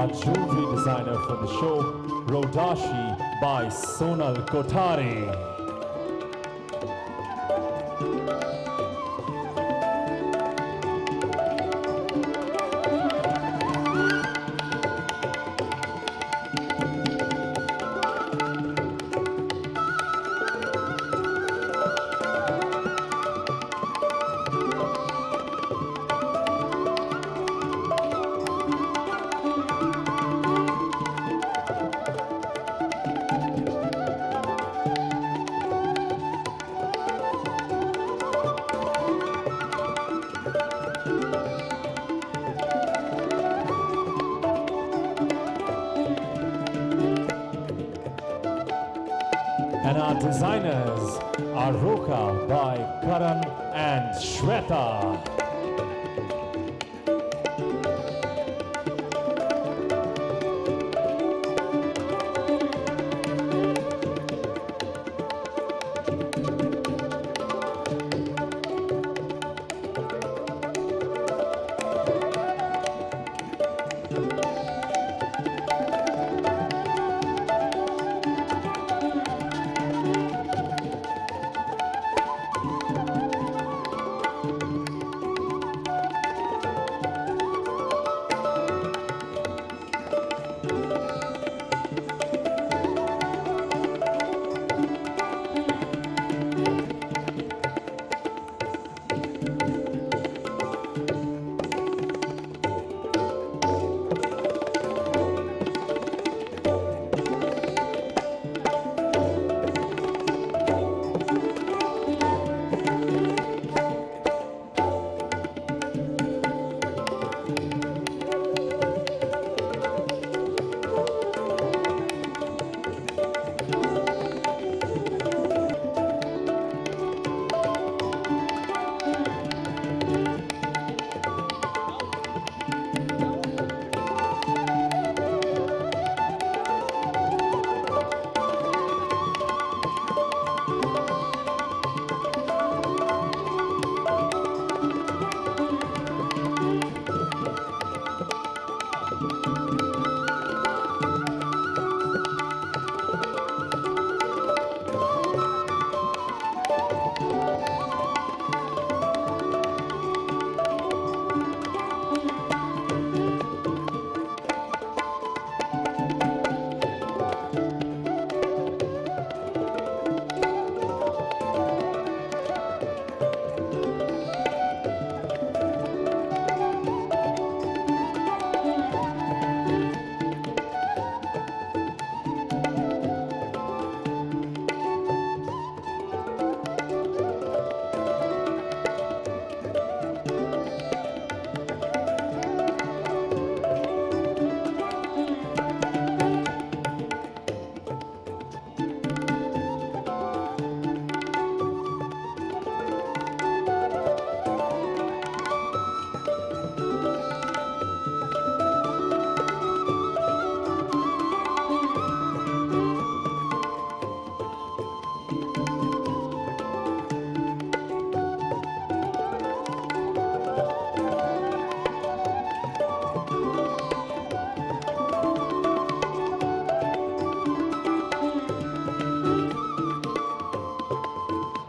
Our jewelry designer for the show, Rodashi by Sonal Kothari. Our designers Aroka by Karan and Shweta.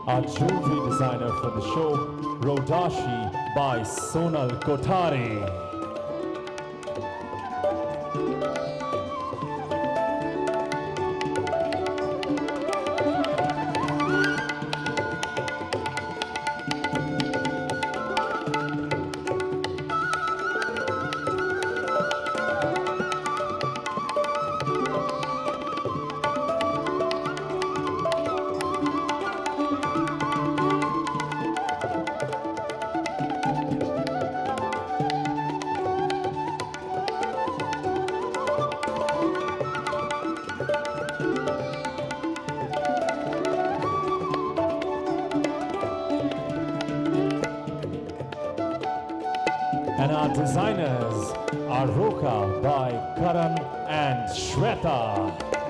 Our jewelry designer for the show, Rodashi by Sonal Kothari. Our designers Aroka by Karan and Shweta.